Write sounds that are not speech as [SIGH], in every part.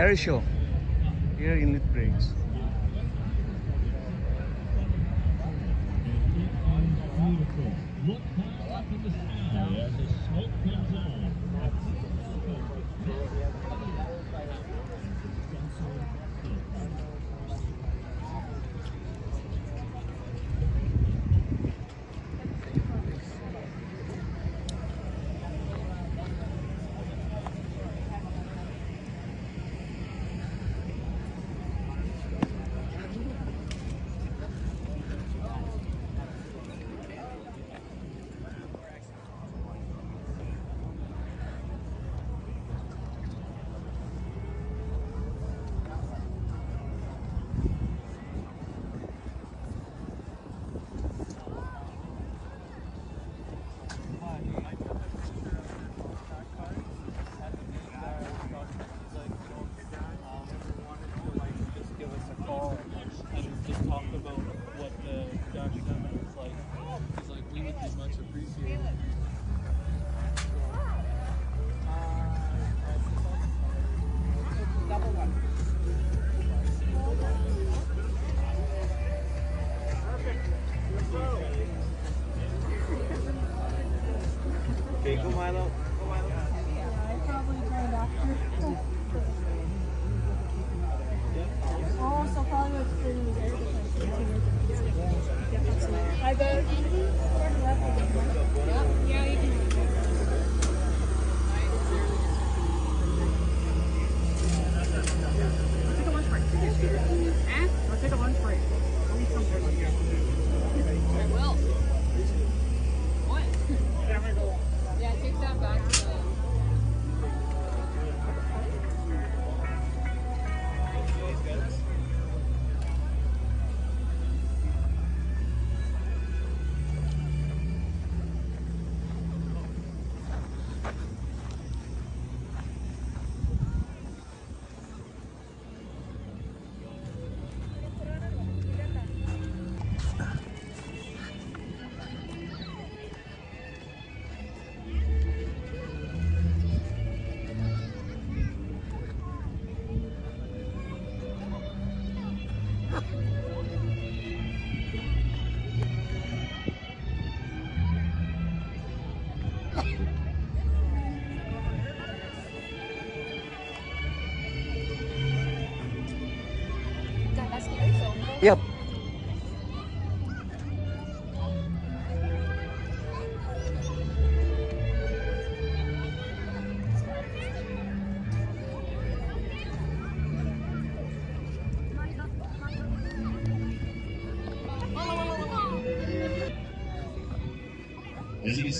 air show here in Lit. Beautiful. Look high up in the sky as the smoke comes on. Okay, go Milo. I probably joined after. oh, so probably what's pretty was air defense. Hi, babe. Yeah, you can.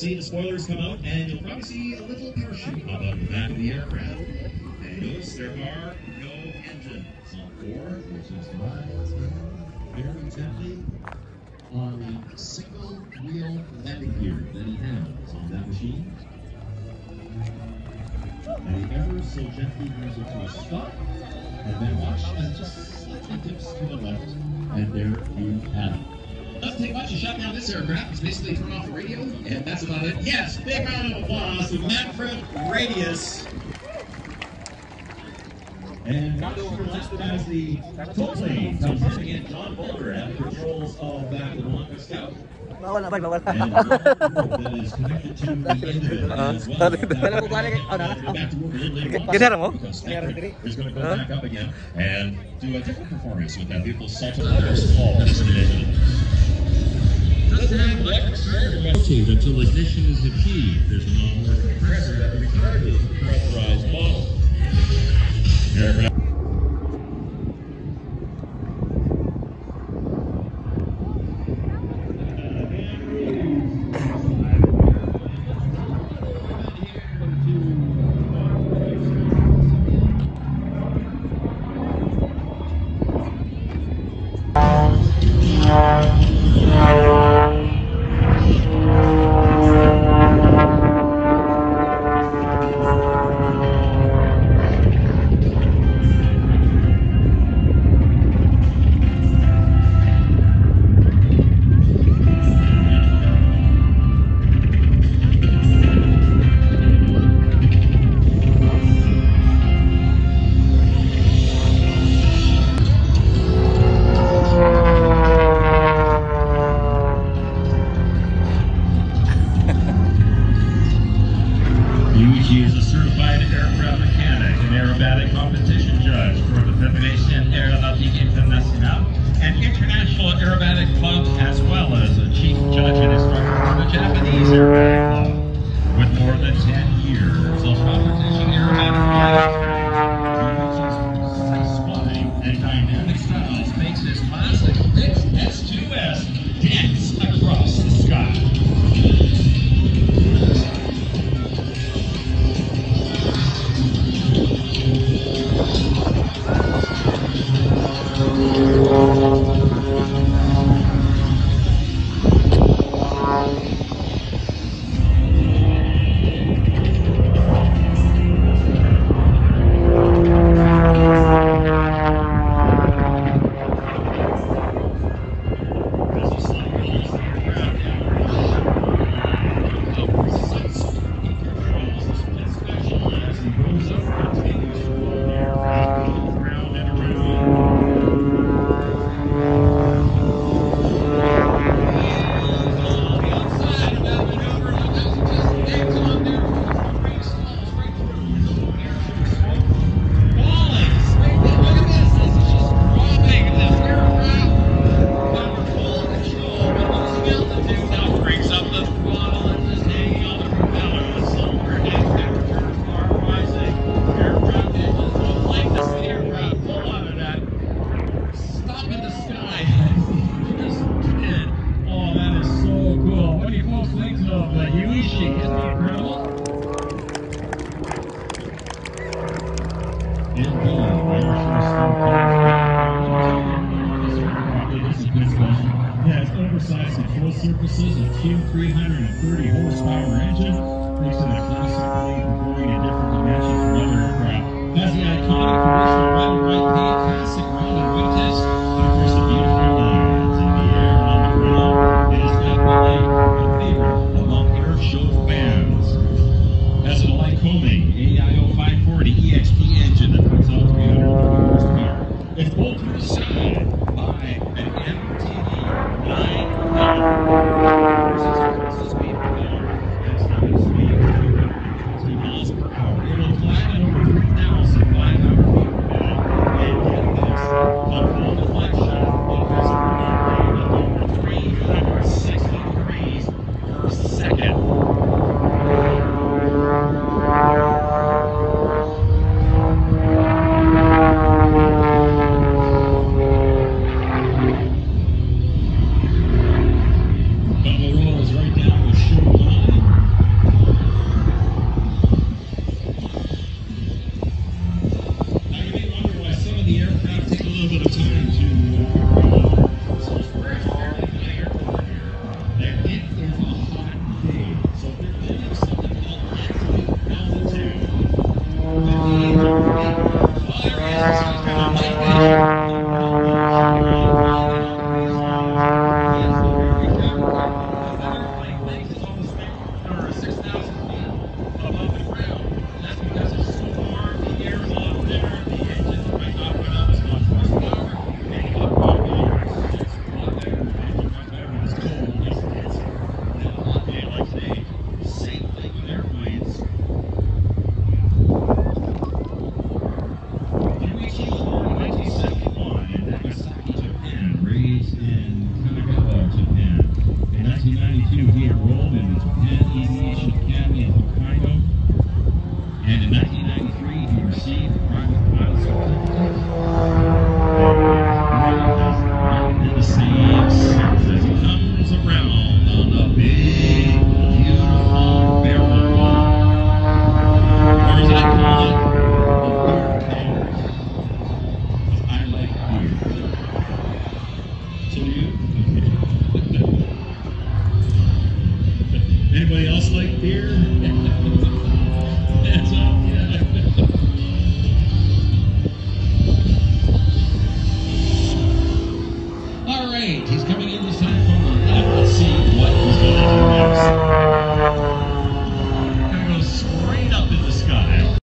See, the spoilers come out, and you'll probably see a little parachute pop out the back of the aircraft. And notice there are no engines on board, which is miles very gently on the single wheel landing gear that he has on that machine. And he ever so gently brings it to a stop, and then watch as just slightly dips to the left, and there you have it. Doesn't take much to shut down this aircraft. It's basically turn off the radio, and that's about it. Yes, big round of applause to Manfred Radius. And watch your left as the tow plane comes in again. John Boulder at the controls of that Bellanca Scout. Bawal na, bawal. And uh, that is connected to the [LAUGHS] end of it as well. Dali- dali mo. Oh, nana. Go back to work a little later on. Ganyan mo? Because diri? going to go back up again and do a different performance with that beautiful Sultan of Small installation. Doesn't have until ignition is achieved. There's an onboard compressor that recharges the pressurized bottle. International Aerobatic Club as well as a chief judge and instructor for the Japanese Aerobatic Club. With more than 10 years of competition aerobatic flying full surfaces, a Q330 horsepower engine makes it a classic plane performing a different dimension from other aircraft. Has the iconic traditional red and white paint, classic red and white test. Anybody else like beer?